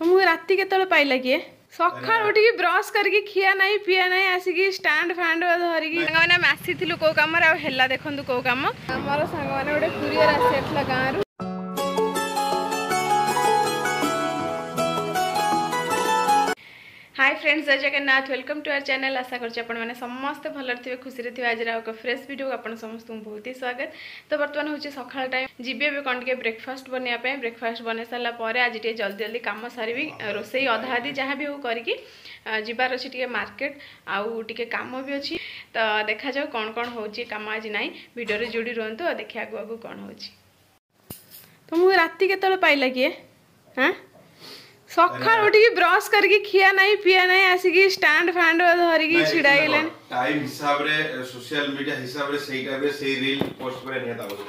ତୁମକୁ ରାତି କେତେବେଳେ ପାଇଲା କିଏ ସକାଳୁ ଉଠିକି ବ୍ରସ୍ କରିକି ଖିଆ ନାହିଁ ପିଆ ନାହିଁ ଆସିକି ଷ୍ଟାଣ୍ଡ ଫାଣ୍ଡ ଧରିକି ସାଙ୍ଗମାନେ ଆମେ ଆସିଥିଲୁ କେଉଁ କାମରେ ଆଉ ହେଲା ଦେଖନ୍ତୁ କେଉଁ କାମ ଆମର ସାଙ୍ଗମାନେ ଗୋଟେ କୁରିଅର ଆସିଯାଇଥିଲା ଗାଁରୁ friends Joy Jagannath welcome to our channel আশা করছি আপনার সমস্তে ভালো থাকবে খুশি থাকবে আজ এক ফ্রেশ ভিডিও আপনার সমস্ত বহুত হি স্বাগত তো বর্তমান হচ্ছে সকাল টাইম যাবি এবার কোণ টিকি ব্রেকফাস্ট বনাইব ব্রেকফাস্ট বনাই সারা পরে আজ টিকি জলদি জলদি কাম সারিবি রোষেই অধা অধি যা বি হো করি যাবার অছি টিকি মার্কেট আউ টিকি কাম বি অছি তো দেখা যাও কোণ কোণ হচ্ছে কাম আজ নাই ভিডিওরে যোড়ি রুহতু দেখা আগু আগু কোণ হচ্ছে তো মু রাতে কেতবে পাইলা কিয়ে হ্যাঁ ସକାଳୁ ଉଠିକି ବ୍ରଶ କରିକି ଖିଆ ନାହିଁ ପିଆ ନାହିଁ ଆସିକି ଷ୍ଟାଣ୍ଡ ଫ୍ୟାଣ୍ଡ ଧରିକି ଛିଡ଼ା ହେଇଗଲେଣି ଟାଇମ ହିସାବରେ ସୋସିଆଲ ମିଡିଆ ହିସାବରେ ସେଇ ଟାଇପରେ ସେଇ ରିଲ ପୋଷ୍ଟ କରିବା ନିହାତି ଆବଶ୍ୟକ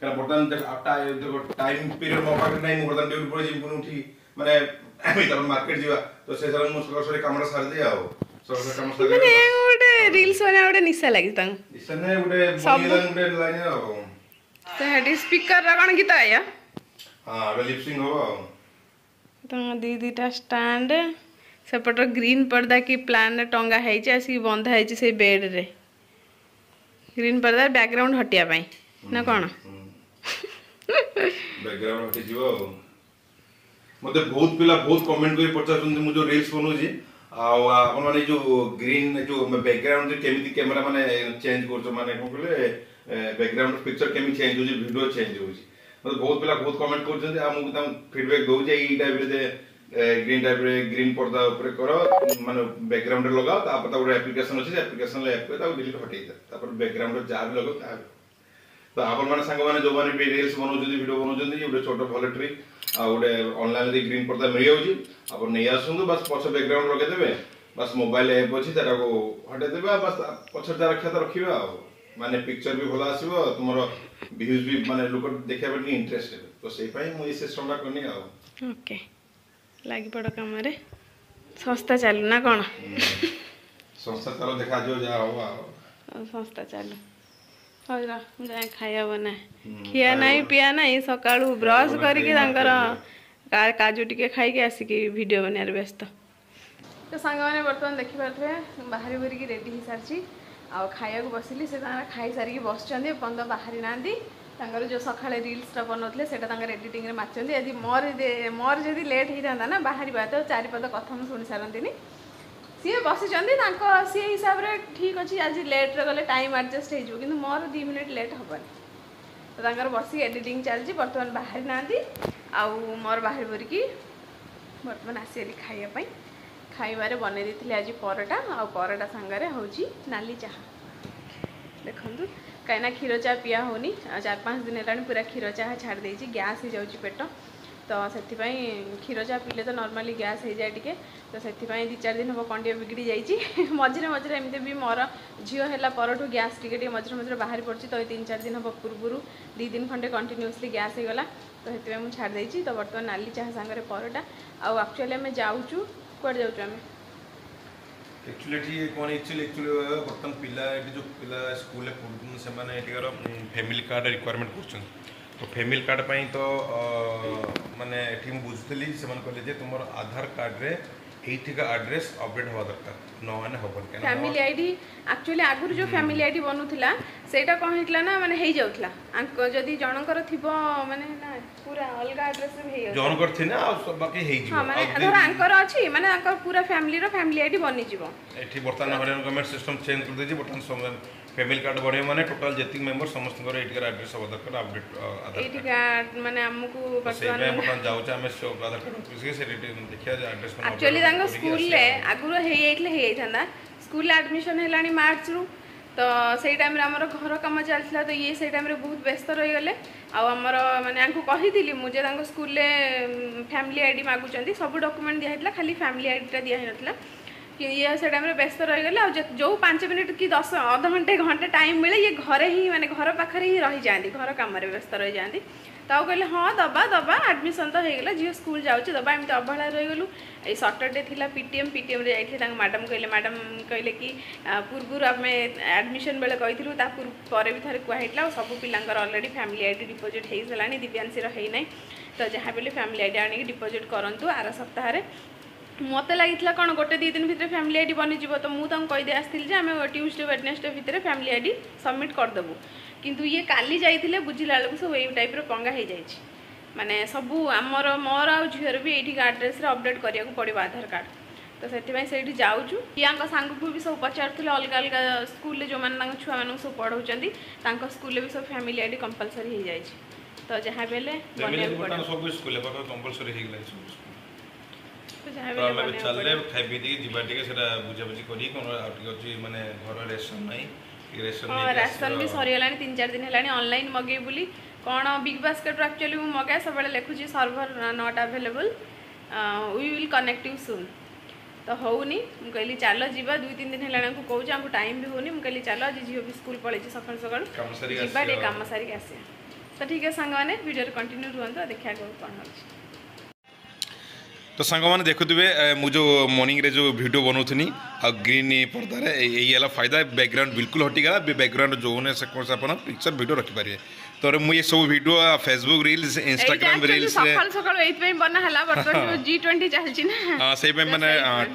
କାରଣ ବର୍ତ୍ତମାନ ଟାଇମ ପିରିୟଡ ମୋ ପାଖରେ ନାହିଁ ମୁଁ ବର୍ତ୍ତମାନ ଡ୍ୟୁଟି ପଳେଇଛି ପୁଣି ଉଠିକି ମାନେ ଆମେ ତାପରେ ମାର୍କେଟ ଯିବା ତ ସେ ସାରା ମୁଁ ସରାସରି କାମଟା ସାରିଦିଏ ଆଉ ମାନେ ଗୋଟେ ରିଲ୍ସ ମାନେ ଗୋଟେ ନିଶା ଲାଗିଛି ତାଙ୍କୁ ନିଶା ନାହିଁ ଗୋଟେ ଗୋଟେ ଲାଇନ ଆଉ ତ ହେଟି ସ୍ପିକର ର କଣ ଗୀତ ଆୟା ହଁ ଏବେ ଲିପ୍ସିଂ ହବ ଆଉ ଦୁଇ ଦୁଇଟା ଷ୍ଟାଣ୍ଡ ସେପଟର ଗ୍ରୀନ୍ ପର୍ଦ୍ଦା କି ପ୍ଲାନ୍ରେ ଟଙ୍ଗା ହେଇଛି ଆସିକି ବନ୍ଧା ହେଇଛି ସେଇ ବେଡ଼୍ରେ ଗ୍ରୀନ୍ ପର୍ଦ୍ଦା ବ୍ୟାକ୍ଗ୍ରାଉଣ୍ଡ ହଟିବା ପାଇଁ ନା କ'ଣ ବ୍ୟାକ୍ଗ୍ରାଉଣ୍ଡ ହଟିଯିବ ଆଉ ମୋତେ ବହୁତ ପିଲା ବହୁତ କମେଣ୍ଟ କରି ପଚାରୁଛନ୍ତି ମୁଁ ଯେଉଁ ରିଲ୍ସ ବନଉଛି ଆଉ ଆପଣମାନେ ଯେଉଁ ଗ୍ରୀନ୍ ଯେଉଁ ବ୍ୟାକ୍ଗ୍ରାଉଣ୍ଡରେ କେମିତି କ୍ୟାମେରା ମାନେ ଚେଞ୍ଜ କରୁଛ ମାନେ କ'ଣ କହିଲେ ବ୍ୟାକ୍ଗ୍ରାଉଣ୍ଡ ପିକ୍ଚର କେମିତି ଚେଞ୍ଜ ହେଉଛି ଭିଡ଼ିଓ ଚେଞ୍ଜ ହେଉଛି ମୋତେ ବହୁତ ପିଲା ବହୁତ କମେଣ୍ଟ କରୁଛନ୍ତି ଆଉ ମୁଁ ତାଙ୍କୁ ଫିଡ଼ବ୍ୟାକ୍ ଦେଉଛି ଏଇ ଟାଇପ୍ରେ ଯେ ଗ୍ରୀନ୍ ଟାଇପ୍ରେ ଗ୍ରୀନ୍ ପର୍ଦ୍ଦା ଉପରେ କର ମାନେ ବ୍ୟାକ୍ଗ୍ରାଉଣ୍ଡରେ ଲଗାଅ ତାପରେ ତା ଗୋଟେ ଆପ୍ଲିକେସନ୍ ଅଛି ସେ ଆପ୍ଲିକେସନ୍ରେ ଆପ୍ କରି ତାକୁ ଡିଲିଟ୍ ହଟେଇ ଦିଅ ତାପରେ ବ୍ୟାକ୍ଗ୍ରାଉଣ୍ଡରେ ଯାହା ବି ଲଗାଅ ତାହା ବି ତ ଆପଣମାନେ ସାଙ୍ଗମାନେ ଯେଉଁମାନେ ବି ରିଲ୍ସ ବନାଉଛନ୍ତି ଭିଡ଼ିଓ ବନାଉଛନ୍ତି ଗୋଟେ ଛୋଟ ଭଲ ଟ୍ରିକ୍ ଆଉ ଗୋଟେ ଅନଲାଇନ୍ରେ ଗ୍ରୀନ୍ ପର୍ଦ୍ଦା ମିଳିଯାଉଛି ଆପଣ ନେଇ ଆସନ୍ତୁ ବାସ୍ ପଛ ବ୍ୟାକଗ୍ରାଉଣ୍ଡ ଲଗେଇଦେବେ ବାସ୍ ମୋବାଇଲ୍ ଆପ୍ ଅଛି ତାକୁ ହଟେଇଦେବେ ଆଉ ବାସ୍ ପଛରେ ଯାହା ରଖିବା ତ ରଖିବା ଆଉ ମାନେ ପିକ୍ଚର ବି ଭଲ ଆସିବ ତୁମର ଭିଉଜ ବି ମାନେ ଲୋକ ଦେଖିବା ପାଇଁ ଟିକେ ଇଣ୍ଟରେଷ୍ଟ ହେବେ ତ ସେଇପାଇଁ ମୁଁ ଏଇ ସିଷ୍ଟମଟା କଲି ଆଉ ଓକେ ଲାଗିପଡ଼ କାମରେ ସଂସ୍ଥା ଚାଲୁ ନା କ'ଣ ସଂସ୍ଥା ଚାଲ ଦେଖାଯିବ ଯାହା ହବ ଆଉ ସଂସ୍ଥା ଚାଲୁ ହଉ ର ମୁଁ ଯାଏ ଖାଇବା ବନାଏ ଖିଆ ନାହିଁ ପିଆ ନାହିଁ ସକାଳୁ ବ୍ରସ୍ କରିକି ତାଙ୍କର କାଜୁ ଟିକେ ଖାଇକି ଆସିକି ଭିଡ଼ିଓ ବନେଇବାରେ ବ୍ୟସ୍ତ ତ ସାଙ୍ଗମାନେ ବର୍ତ୍ତମାନ ଦେଖିପାରୁଥିବେ ବାହାରି ବୁରିକି ରେଡ଼ି ହେଇସାରିଛି आउँ बसलिस खाइसारिक नांदी तंगरो जो सकाले रिल्स बनाउँदै सो एट्रे मा मेट हैन बा चारिपद कथा शुनिसारेन् सिए बसिङ सि हिसाबले ठिक अझै आज लेट्रे गाइम आडजस्ट हुनु म दुई मिनट लेट हिँडेर बसिक एडिट चाहिँ बर्तमान बाहे नाँति आउँ मि बर्तन आसँग ଖାଇବାରେ ବନେଇ ଦେଇଥିଲି ଆଜି ପରଟା ଆଉ ପରଟା ସାଙ୍ଗରେ ହେଉଛି ନାଲି ଚାହା ଦେଖନ୍ତୁ କାହିଁକିନା କ୍ଷୀର ଚାହା ପିଆ ହେଉନି ଆଉ ଚାରି ପାଞ୍ଚ ଦିନ ହେଲାଣି ପୁରା କ୍ଷୀର ଚାହା ଛାଡ଼ି ଦେଇଛି ଗ୍ୟାସ୍ ହେଇଯାଉଛି ପେଟ ତ ସେଥିପାଇଁ କ୍ଷୀର ଚାହା ପିଇଲେ ତ ନର୍ମାଲି ଗ୍ୟାସ୍ ହେଇଯାଏ ଟିକେ ତ ସେଥିପାଇଁ ଦୁଇ ଚାରି ଦିନ ହେବ କ'ଣ ବିଗିଡ଼ି ଯାଇଛି ମଝିରେ ମଝିରେ ଏମିତି ବି ମୋର ଝିଅ ହେଲା ପରଠୁ ଗ୍ୟାସ୍ ଟିକେ ଟିକେ ମଝିରେ ମଝିରେ ବାହାରି ପଡ଼ୁଛି ତ ଏଇ ତିନି ଚାରି ଦିନ ହେବ ପୂର୍ବରୁ ଦୁଇ ଦିନ ଖଣ୍ଡେ କଣ୍ଟିନ୍ୟୁସ୍ଲି ଗ୍ୟାସ୍ ହେଇଗଲା ତ ସେଥିପାଇଁ ମୁଁ ଛାଡ଼ି ଦେଇଛି ତ ବର୍ତ୍ତମାନ ନାଲି ଚାହା ସାଙ୍ଗରେ ପରଟା ଆଉ ଆକ୍ଚୁଆଲି ଆମେ ଯାଉଛୁ କୁଆଡ଼େ ଯାଉଛୁ ଆମେ एक्चुअली ଏଠି କ'ଣ ହେଇଛି ଆକ୍ଚୁଆଲି ବର୍ତ୍ତମାନ ପିଲା ଏଠି ଯେଉଁ ପିଲା ସ୍କୁଲରେ ପଢ଼ୁଛନ୍ତି ସେମାନେ ଏଠିକାର ଫ୍ୟାମିଲି କାର୍ଡ଼ ରିକ୍ୱାରମେଣ୍ଟ କରୁଛନ୍ତି ତ ଫ୍ୟାମିଲି କାର୍ଡ଼ ପାଇଁ ତ ମାନେ ଏଠି ମୁଁ ବୁଝୁଥିଲି ସେମାନେ କହିଲେ ଯେ ତୁମର ଆଧାର କାର୍ଡ଼ରେ এইটিকা আড্রেস অপডেট হওয়া দরকার নহলে হবন কেন ফ্যামিলি আইডি একচুয়ালি আগুর যে ফ্যামিলি আইডি বনুলা সেইটা কম হইতলা না মানে হেই যাউতলা যদি জনকর থিব মানে না পুরা অলগা আড্রেস হেই যাউ জনকর থি না বাকি হেই যাব মানে ধর আঙ্কর আছে মানে আঙ্কর পুরা ফ্যামিলি র ফ্যামিলি আইডি বনি যাব এটি বর্তমান হরিয়ানা গভর্নমেন্ট সিস্টেম চেঞ্জ করে দিয়েছি বর্তমান সময় ফ্যামিলি কার্ড বড়ে মানে টোটাল যেতিক মেম্বর সমস্তଙ୍କର ଏଠିକାର ଆଡ୍ରେସ୍ ଆଉ ଆଧାର କାର୍ଡ଼ ଅପଡେଟ୍ ଏଠି କାର୍ଡ଼ ମାନେ ଆମକୁ ବର୍ତ୍ତମାନ ବର୍ତ୍ତମାନ ଯାଉଛେ ଆମେ ଆଧାର କାର୍ଡ଼ ଅଫିସରେ ସେଠି ଦେଖିବା ଆଡ୍ରେସ୍ ଆକ୍ଚୁଆଲି ତାଙ୍କ ସ୍କୁଲରେ ଆଗରୁ ହେଇଯାଇଥିଲେ ହେଇଯାଇଥାନ୍ତା ସ୍କୁଲରେ ଆଡମିସନ୍ ହେଲାଣି ମାର୍ଚ୍ଚରୁ ତ ସେଇ ଟାଇମ୍ରେ ଆମର ଘର କାମ ଚାଲିଥିଲା ତ ଇଏ ସେଇ ଟାଇମ୍ରେ ବହୁତ ବ୍ୟସ୍ତ ରହିଗଲେ ଆଉ ଆମର ମାନେ ଆଙ୍କୁ କହିଥିଲି ମୁଁ ଯେ ତାଙ୍କ ସ୍କୁଲରେ ଫ୍ୟାମିଲି ଆଇ ଡ଼ି ମାଗୁଛନ୍ତି ସବୁ ଡକୁମେଣ୍ଟ ଦିଆହେଇଥିଲା ଖାଲି ଫ୍ୟାମିଲି ଆଇଡ଼ିଟା ଦିଆହେଇନଥିଲା ଇଏ ସେଇଟା ବ୍ୟସ୍ତ ରହିଗଲେ ଆଉ ଯେଉଁ ପାଞ୍ଚ ମିନିଟ୍ କି ଦଶ ଅଧଘଣ୍ଟେ ଘଣ୍ଟେ ଟାଇମ୍ ମିଳେ ଇଏ ଘରେ ହିଁ ମାନେ ଘର ପାଖରେ ହିଁ ରହିଯାଆନ୍ତି ଘର କାମରେ ବ୍ୟସ୍ତ ରହିଯାଆନ୍ତି ତ ଆଉ କହିଲେ ହଁ ଦେବା ଦେବା ଆଡ଼ମିସନ୍ ତ ହେଇଗଲା ଝିଅ ସ୍କୁଲ ଯାଉଛି ଦେବା ଏମିତି ଅବହେଳା ରହିଗଲୁ ଏଇ ସଟର୍ଡ଼େ ଥିଲା ପିଟିଏମ୍ ପିଟିଏମ୍ରେ ଯାଇଥିଲି ତାଙ୍କ ମ୍ୟାଡ଼ାମ୍ କହିଲେ ମ୍ୟାଡ଼ାମ୍ କହିଲେ କି ପୂର୍ବରୁ ଆମେ ଆଡ଼ମିସନ୍ ବେଳେ କହିଥିଲୁ ତା ପରେ ବି ଥରେ କୁହାହେଇଥିଲା ଆଉ ସବୁ ପିଲାଙ୍କର already family I D deposit ହେଇସାରିଲାଣି ଦିବ୍ୟାଂଶୀର ହେଇନାହିଁ ତ ଯାହା ବି ହେଲେ ଫ୍ୟାମିଲି ଆଇ ଡ଼ି ଆଣିକି ଡିପୋଜିଟ୍ କରନ୍ତୁ ଆର ସପ୍ତାହରେ মতো লাগিছিল কোণ গোটে দুই দিন ভিতরে ফ্যামিলি আইডি বনিযোগ তো মু কইদে আসছিল যে আমি টিউসডে ওয়েডনেসডে ভিতরে ফ্যামিলি আইডি সবমিট করেদেবু কিন্তু ইয়ে কালি যাই বুঝিলা বেড়ে সব এই টাইপর পঙ্গা হয়ে যাই মানে সবু আমার মর আিওর বি এইটি আড্রেসে অপডেট করা পড়ব আধার কার্ড তো সেই সেইটি যাওছু ইয়া সাঙ্গু বি সব পচারুলে অলগা অলগা স্কুলে যে ছুঁ মানুষ সব পড়াউছেন তাঁর স্কুলে বি সব ফ্যামিলি আইডি কম্পলসরি হয়ে যাই তো যা বলে ଆମେ ଏବେ ଚାଲିଲେ ଖାଇ ପିଇ ଦେଇକି ଯିବା ଟିକେ ସେଟା ବୁଝାବୁଝି କରିକି କ'ଣ ଆଉ ଟିକେ ଅଛି ମାନେ ଘର ରେସନ୍ ନାହିଁ ହଁ ରାସନ୍ ବି ସରିଗଲାଣି ତିନି ଚାରି ଦିନ ହେଲାଣି ଅନଲାଇନ୍ ମଗେଇ ବୋଲି କ'ଣ ବିଗ୍ ବାସ୍କେଟ୍ରୁ ଆକ୍ଚୁଆଲି ମୁଁ ମଗାଏ ସବୁବେଳେ ଲେଖୁଛି server not available we will connect you soon ତ ହେଉନି ମୁଁ କହିଲି ଚାଲ ଯିବା ଦୁଇ ତିନି ଦିନ ହେଲାଣି ଆମକୁ କହୁଛି ଆମକୁ ଟାଇମ୍ ବି ହେଉନି ମୁଁ କହିଲି ଚାଲ ଆଜି ଝିଅ ବି ସ୍କୁଲ ପଳେଇଛି ସକାଳୁ ସକାଳୁ ଯିବା ଟିକେ କାମ ସାରିକି ଆସିବା ତ ଠିକ୍ ଅଛି ସାଙ୍ଗମାନେ ଭିଡ଼ିଓରେ କଣ୍ଟିନ୍ୟୁ ରୁହନ୍ତୁ ଆଉ ଦେଖିବାକୁ କ'ଣ ହେଉଛି ତ ସାଙ୍ଗମାନେ ଦେଖୁଥିବେ ମୁଁ ଯେଉଁ ମର୍ଣ୍ଣିଂରେ ଯେଉଁ ଭିଡ଼ିଓ ବନାଉଥିଲି ଆଉ ଗ୍ରୀନ୍ ପର୍ଦ୍ଦାରେ ଏଇ ହେଲା ଫାଇଦା ବ୍ୟାକ୍ଗ୍ରାଉଣ୍ଡ ବିଲକୁଲ ହଟିଗଲା ବ୍ୟାକ୍ଗ୍ରାଉଣ୍ଡ ଯେଉଁନେ ସେକୌଣସି ଆପଣ ପିକ୍ଚର ଭିଡ଼ିଓ ରଖିପାରିବେ ତ ମୁଁ ଏସବୁ ଭିଡ଼ିଓ ଫେସବୁକ୍ ରିଲ୍ସ ଇନଷ୍ଟାଗ୍ରାମ ରିଲ୍ସରେ ସେଇପାଇଁ ମାନେ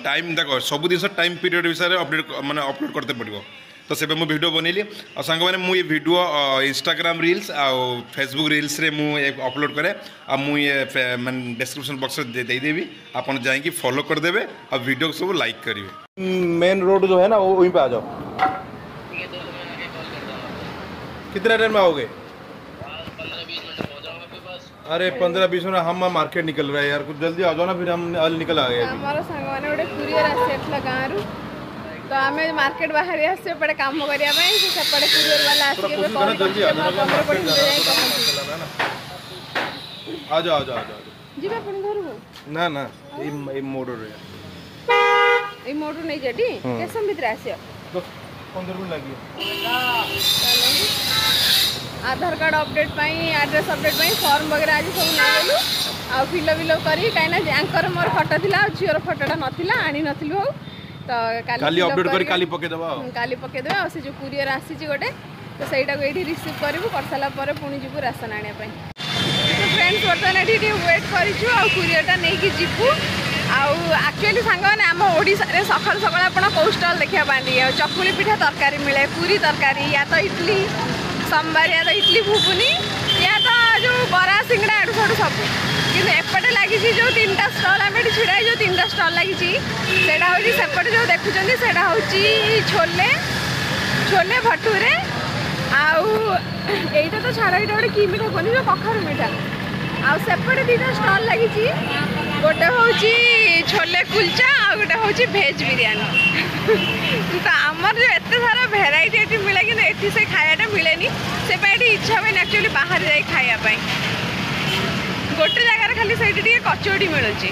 ଟାଇମ୍ ଦେଖ ସବୁ ଜିନିଷ ଟାଇମ୍ ପିରିୟଡ଼ ବିଷୟରେ ଅପଡ଼େଟ୍ ମାନେ ଅପଲୋଡ଼ କରିତେ ପଡ଼ିବ तो से मुझे भिड बन और सांग मैंने मुझे भिड इनग्राम रिल्स आउ फेसबुक रिल्स में मुझे अपलोड करे मुझे मैं डेस्क्रिपन बक्स देदेवी आप जाकि फलो करदे आड सब लाइक करेंगे मेन रोड जो है ना वहीं पर आ जाओ कितना टाइम में आओगे अरे पंद्रह बीस मिनट हम मार्केट निकल रहे हैं यार कुछ जल्दी आ जाओ ना फिर हम निकल आ गए हमारा सांगवाने वाले कुरियर आ लगा रहे हैं तो आम मार्केट बाहर आसपटे कम करने सेपटे कुरियर वाला आज ना ना मोड मोड नै जडी केसम भीतर Aadhaar card update address update पई वगैरह आज सब नालू आ फिल बिल फटो था और फटोटा नाला आनी नी पकेद आउँ कुरी आइसक गैटाको एउटा रिसिभ गरौँ गरिसके पिरासन आएन वेट गरिछु आउँ कुरीक जु आउली साङ आम ओडाले सकालु सकल आउल देखा पाउने चकुली पिठा तरकारी पूरी तरकारी या तो इडली सोमबार या त इडली भोगुनि या बरा सिंगड़ा एडु सडु सब কিন্তু এপটে লাগিছি যে তিনটা স্টল আমি এটি ছিড়া যে তিনটা স্টল লাগিছি সেটা হচ্ছে সেপটে যে দেখুছেন সেটা হচ্ছে ছোলে ছোলে ভটুরে আউ এইটা তো ছাড়া এটা গোটে কি মিঠা কুহনি যে কখারু মিঠা আউ সেপটে দুইটা স্টল লাগিছি গোটে হচ্ছে ছোলে কুলচা আর গোটে হচ্ছে ভেজ বিরিয়ানি তো আমার যে এত সারা ভেরাইটি এটি মিলে কিন্তু এটি সে খাওয়াটা মিলেনি সেপা এটি ইচ্ছা হয়নি একচুয়ালি বাহারে যাই খাইয়া કોટરે જગ્યા ખાલી સહી ટી કચોડી મળજે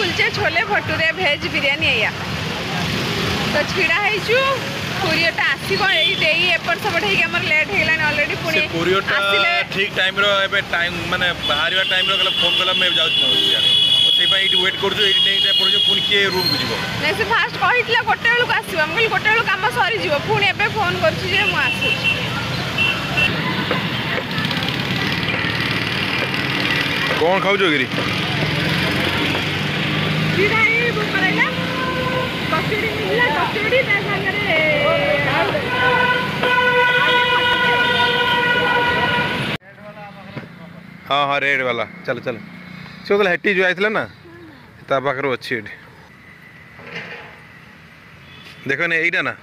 કુલચે છોલે ફટુરે ભેજ બિરયાની આયા તો છીરા હૈ શું કોરિયો તા આસી કો એય દેઈ એપર સબઢે કે અમાર લેટ હેલાન ઓલરેડી પુણે કોરિયો તા ઠીક ટાઈમ રો એબે ટાઈમ મને બહારવા ટાઈમ રો ફોન કરે મે જાઉ છુ યાર સહી ભાઈ ઈટ વેઈટ કરછુ ઈટ નહી રે પરજો પુણે કે રૂમ બુજીબો લેસ ફાસ્ટ કહી તલા ગોટેલ કો આસતી હું અમે ગોટેલ કો કામ સરી જિબો પુણે એપે ફોન કરછુ કે હું આસું कौन खाऊ जो गिरी हाँ हाँ रेड वाला चल चल सो तो हट्टी जो आई थी ना ता पाखे अच्छी देखो ना यहीटा ना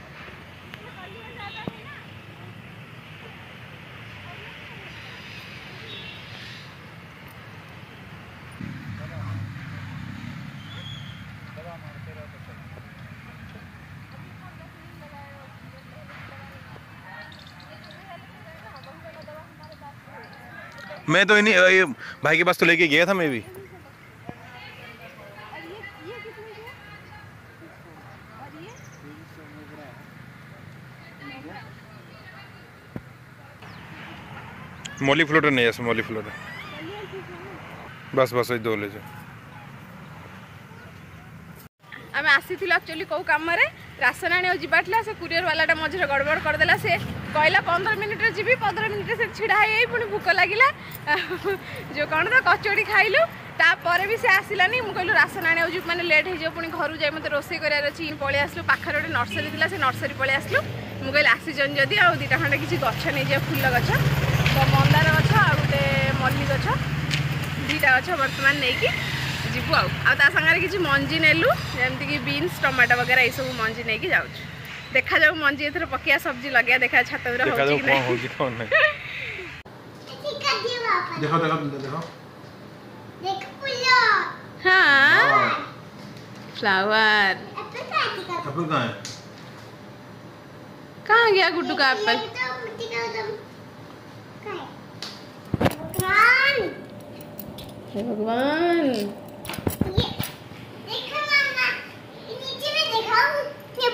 मैं तो इन्हीं भाई के पास तो लेके गया था मैं भी मोली फ्लोटर नहीं है मोली फ्लोटर बस बस दो ले जाओ आम आसी एक्चुअली कौ कम राशन आने जावाला से कुरियर वाला मझे गड़बड़ करदेला से କହିଲା ପନ୍ଦର ମିନିଟ୍ରେ ଯିବି ପନ୍ଦର ମିନିଟ୍ରେ ସେ ଛିଡ଼ା ହେଇଯାଇ ପୁଣି ଭୋକ ଲାଗିଲା ଯେଉଁ କ'ଣ ତ କଚୋଡ଼ି ଖାଇଲୁ ତାପରେ ବି ସେ ଆସିଲାନି ମୁଁ କହିଲୁ ରାସନ ଆଣିବାକୁ ଯିବୁ ମାନେ ଲେଟ୍ ହେଇଯିବ ପୁଣି ଘରୁ ଯାଇ ମୋତେ ରୋଷେଇ କରିବାର ଅଛି ପଳେଇ ଆସିଲୁ ପାଖରେ ଗୋଟେ ନର୍ସରୀ ଥିଲା ସେ ନର୍ସରୀ ପଳେଇ ଆସିଲୁ ମୁଁ କହିଲି ଆସିଛନ୍ତି ଯଦି ଆଉ ଦୁଇଟା ଖଣ୍ଡେ କିଛି ଗଛ ନେଇଯିବା ଫୁଲ ଗଛ ତ ମନ୍ଦାର ଗଛ ଆଉ ଗୋଟେ ମଲ୍ଲି ଗଛ ଦୁଇଟା ଗଛ ବର୍ତ୍ତମାନ ନେଇକି ଯିବୁ ଆଉ ଆଉ ତା ସାଙ୍ଗରେ କିଛି ମଞ୍ଜି ନେଲୁ ଯେମିତିକି ବିନ୍ସ ଟମାଟୋ ବଗେରା ଏଇସବୁ ମଞ୍ଜି ନେଇକି ଯାଉଛୁ देखा जाऊ मंजी एथरे पकिया सब्जी लगे देखा छत पर होची जी बाबा देखो देखो देखो देख पुलो हां फ्लावर एप्पल कहां है कहां गया गुड्डू का एप्पल भगवान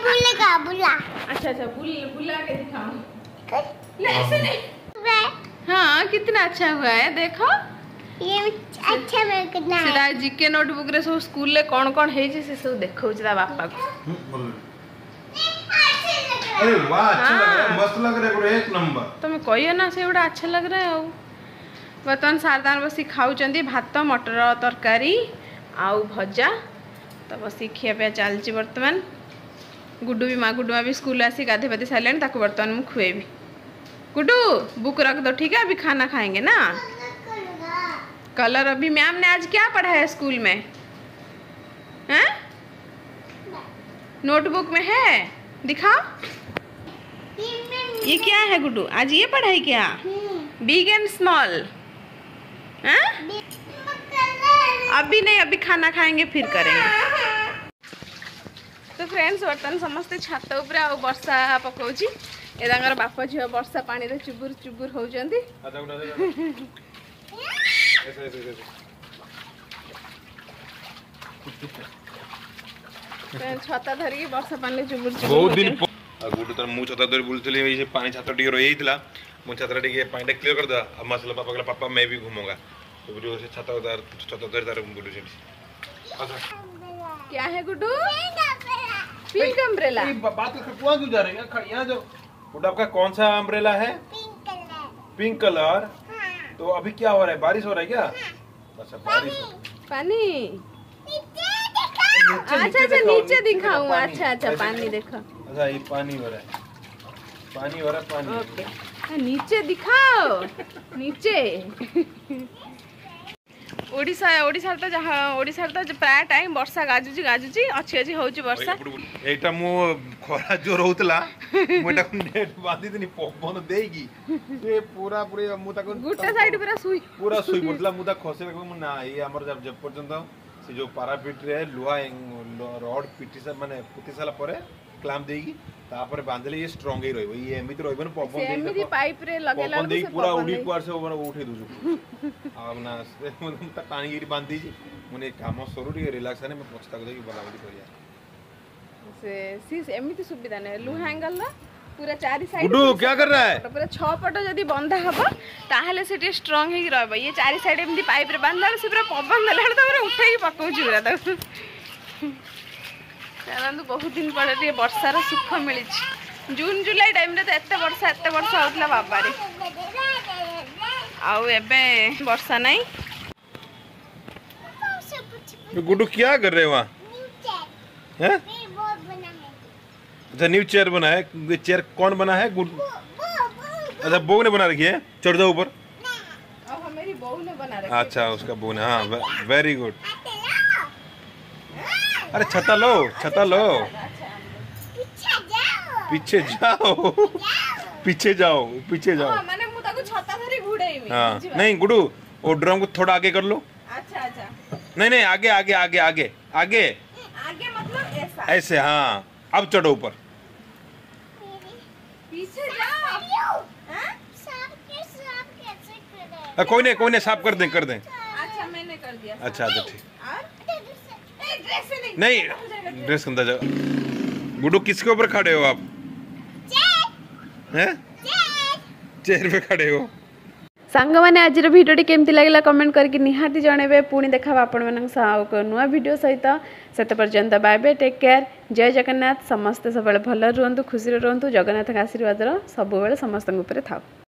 बुले का बुला अच्छा अच्छा बुल बुला के दिखाओ ले हाँ। ऐसे नहीं हाँ कितना अच्छा हुआ है देखो ये अच्छा मैं कितना सिदा सीधा जीके नोटबुक रे सब स्कूल ले कौन कौन है जी से सब देखो जरा बापा को हम्म, अच्छा अरे वाह अच्छा लग रहा है हाँ। मस्त लग रहा है एक नंबर तुम है ना से उड़ा अच्छा लग रहा है बर्तन बर्तमान सारदान बसी खाऊंट भात मटर तरकारी आउ भजा तो बस ଖିआपिया चलती बर्तमान गुड्डू भी माँ गुडुमा भी स्कूल आसी गाधे पाधे सारे बर्तमान मुझे खुए भी गुडु बुक रख दो ठीक है अभी खाना खाएंगे ना कलर अभी मैम ने आज क्या पढ़ाया स्कूल में हैं नोटबुक में है दिखाओ ये क्या है गुड्डू आज ये पढ़ाई क्या बिग एंड स्मॉल अभी नहीं अभी खाना खाएंगे फिर करेंगे তো ফ্রেন্ডস বর্তমান সমস্তে ছাত উপরে আউ বর্ষা পকাউছি এ তাঙ্কর বাপ ঝিও বর্ষা পানিরে চুবুর চুবুর হউচন্তি ଛତା ଧରିକି ବର୍ଷା ପାଣିରେ ଚୁବୁଡୁଛି ବହୁତ ଦିନ ଆଉ ଗୋଟେ ଥର ମୁଁ ଛତା ଧରି ବୁଲୁଥିଲି ଏଇ ପାଣି ଛାତ ଟିକେ ରହିଯାଇଥିଲା ମୁଁ ଛାତଟା ଟିକେ ପାଣିଟା କ୍ଲିୟର କରିଦେବା ଆଉ ମାସିଲା ପାପା କହିଲା ପାପା ମେ ବି ଘୁମଙ୍ଗା ଗୁଡୁ ସେ ଛାତ ଛତା ଧରି ତାର ବୁଲୁଛନ୍ତି क्या है गुड्डू पिंक अम्ब्रेला बात कुआं क्यों जा रही है यहाँ जो गुड्डा आपका कौन सा अम्ब्रेला है पिंक कलर हाँ। तो अभी क्या हो रहा है बारिश हो रहा है क्या हाँ। अच्छा बारिश अच्छा, पानी अच्छा अच्छा नीचे दिखाऊं अच्छा अच्छा पानी देखो अच्छा ये पानी हो रहा है पानी हो रहा है पानी हाँ, नीचे दिखाओ नीचे ওড়িশা ওড়িশার তো যাহা ওড়িশার তো প্রায় টাইম বর্ষা গাজুচি গাজুচি অছি অছি হচ্ছে বর্ষা এইটা মু খরা জোর হউতলা মু এটা নেট বাঁধি দিনি পবন দেইকি সে পুরা পুরি মু তাকো গুটা সাইড পুরা সুই পুরা সুই পড়লা মু তা খসে রাখো মু না এই আমার জব জব পর্যন্ত সে যে পারাপিট রে লুহা রড পিটি মানে পুতি সালা পরে ক্লাম দেইকি ତାପରେ ବାନ୍ଧିଲେ ଇଏ ଷ୍ଟ୍ରଙ୍ଗ ହେଇ ରହିବ ଇଏ ଏମିତି ରହିବନି ପବନ ଦେଇ ଏମିତି ପାଇପ ରେ ଲଗେଇଲା ବେଳକୁ ସେ ପୁରା ଉଡି କୁଆର ସେ ମାନେ ଉଠେଇ ଦଉଛୁ ଆଉ ନା ସେ ତା ଟାଣିକିରି ବାନ୍ଧି ଦେଇଛି ମାନେ କାମ ସରୁ ଟିକେ ରିଲାକ୍ସ ହେଲେ ମୁଁ ପଛତାକୁ ଯାଇକି ବୁଲାବୁଲି କରିବା ସେ ସି ଏମିତି ସୁବିଧା ନାହିଁ ଲୁ ହ୍ୟାଙ୍ଗଲ ପୁରା ଚାରି ସାଇଡ ଗୁଡୁ क्या कर रहा है ପୁରା 6 ପଟ ଯଦି ବନ୍ଧା ହବ ତାହେଲେ ସେ ଟିକେ ଷ୍ଟ୍ରଙ୍ଗ ହେଇକି ରହିବ ଇଏ ଚାରି ସାଇଡ ଏମିତି ପାଇପ ରେ ବାନ୍ଧିଲା ବେଳେ ସେ ପୁରା ପବନ ଦେଲା ବେଳେ ତ ପୁରା ଉଠେଇକି ପକଉଛି ପୁରା ତାକୁ ଜାଣନ୍ତୁ बहुत दिन पर बर्षार सुख मिली जून जुलाई टाइम तो ତ बर्षा एत बर्षा होता ହେଉଥିଲା ବାବାରେ ଆଉ ଏବେ ବର୍ଷା क्या कर रहे वहाँ अच्छा न्यू चेयर बना है चेयर कौन बना है गुड अच्छा बो ने बना रखी है चढ़ जाओ ऊपर अच्छा उसका बो ने हाँ वेरी गुड अरे छता लो छता लो पीछे जाओ पीछे जाओ पीछे जाओ हाँ, हाँ। नहीं गुडू वो ड्रम को थोड़ा आगे कर लो अच्छा अच्छा नहीं नहीं आगे आगे आगे आगे आगे आगे मतलब ऐसा ऐसे हाँ अब चढ़ो ऊपर पीछे जाओ हाँ? कोई नहीं कोई नहीं साफ कर दें कर दें अच्छा मैंने कर दिया अच्छा अच्छा ठीक नहीं नहीं किसके ऊपर खड़े हो आप चेयर पे खड़े हो सांग मैंने आज भिडियो केमी लगेगा कमेंट करके निहाती जनवे पुणी देखा आपण मैं भिड सहित से पर्यटन बाय बाय टेक् केयर जय जगन्नाथ समस्ते सब भल रुँ खुशी रुंतु जगन्नाथ आशीर्वाद सब समस्त था